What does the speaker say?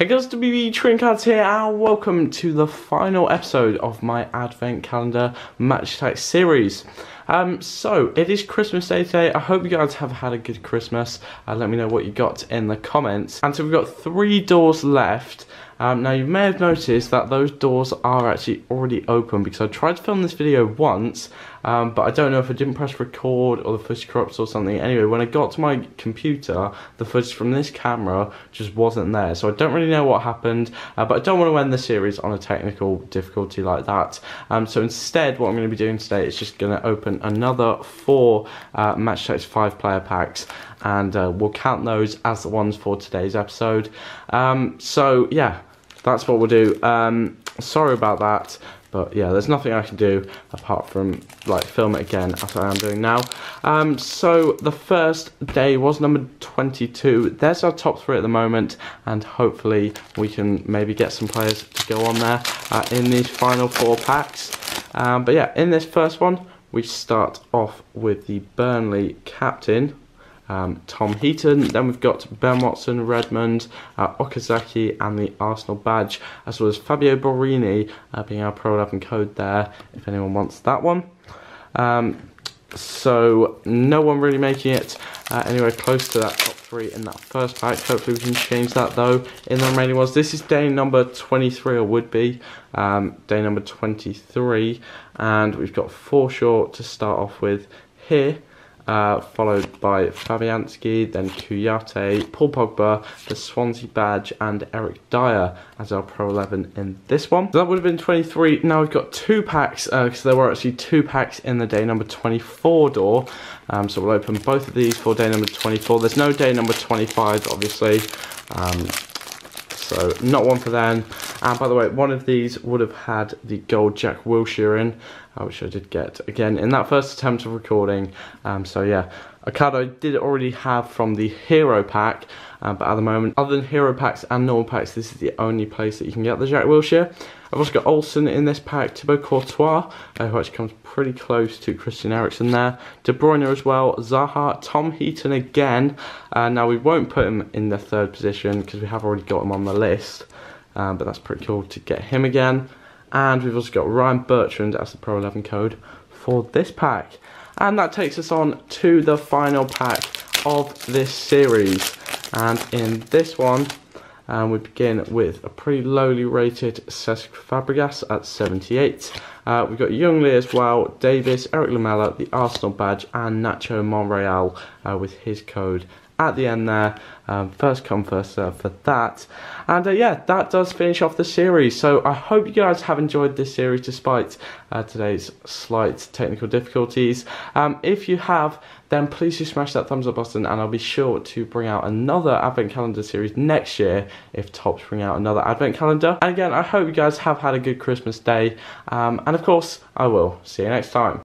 Hey guys, WB Trading Cards here and welcome to the final episode of my Advent Calendar Match Attax series. Um, so, it is Christmas Day today. I hope you guys have had a good Christmas. Uh, let me know what you got in the comments. And so we've got three doors left. Um, now you may have noticed that those doors are actually already open because I tried to film this video once um, but I don't know if I didn't press record or the footage corrupts or something. Anyway, when I got to my computer, the footage from this camera just wasn't there. So I don't really know what happened, uh, but I don't want to end the series on a technical difficulty like that. Um, so instead, what I'm going to be doing today is just going to open another four uh, Match 5 player packs and uh, we'll count those as the ones for today's episode. Um, so yeah, that's what we'll do. Um, sorry about that. But yeah, there's nothing I can do apart from like film it again as I am doing now. Um, so the first day was number 22. There's our top three at the moment and hopefully we can maybe get some players to go on there uh, in these final four packs. Um, but yeah, in this first one, we start off with the Burnley captain, um, Tom Heaton. Then we've got Ben Watson, Redmond, uh, Okazaki, and the Arsenal badge, as well as Fabio Borini uh, being our Pro 11 code there, if anyone wants that one. Um, so, no one really making it uh, anywhere close to that top three in that first pack. Hopefully, we can change that though in the remaining ones. This is day number 23, or would be um, day number 23, and we've got four short to start off with here uh, followed by Fabianski, then Kouyate, Paul Pogba, the Swansea badge, and Eric Dier as our Pro 11 in this one. So that would have been 23. Now we've got two packs, because uh, there were actually two packs in the day number 24 door. Um, so we'll open both of these for day number 24. There's no day number 25, obviously. Um, so not one for them. And by the way, one of these would have had the gold Jack Wilshere in, uh, which I did get again in that first attempt of recording. Um, so yeah, a card I did already have from the hero pack, uh, but at the moment, other than hero packs and normal packs, this is the only place that you can get the Jack Wilshere. I've also got Olsen in this pack, Thibaut Courtois, uh, who actually comes pretty close to Christian Eriksen there. De Bruyne as well, Zaha, Tom Heaton again. Uh, now we won't put him in the third position because we have already got him on the list, um, but that's pretty cool to get him again. And we've also got Ryan Bertrand as the Pro 11 code for this pack. And that takes us on to the final pack of this series. And in this one, and we begin with a pretty lowly rated Cesc Fabregas at 78. Uh, we've got Youngly as well, Davis, Eric Lamela, the Arsenal badge, and Nacho Monreal uh, with his code at the end there. Um, first come, first serve for that. And uh, yeah, that does finish off the series. So I hope you guys have enjoyed this series despite uh, today's slight technical difficulties. Um, if you have, then please do smash that thumbs up button and I'll be sure to bring out another advent calendar series next year if Topps bring out another advent calendar. And again, I hope you guys have had a good Christmas day. Um, and of course, I will. See you next time.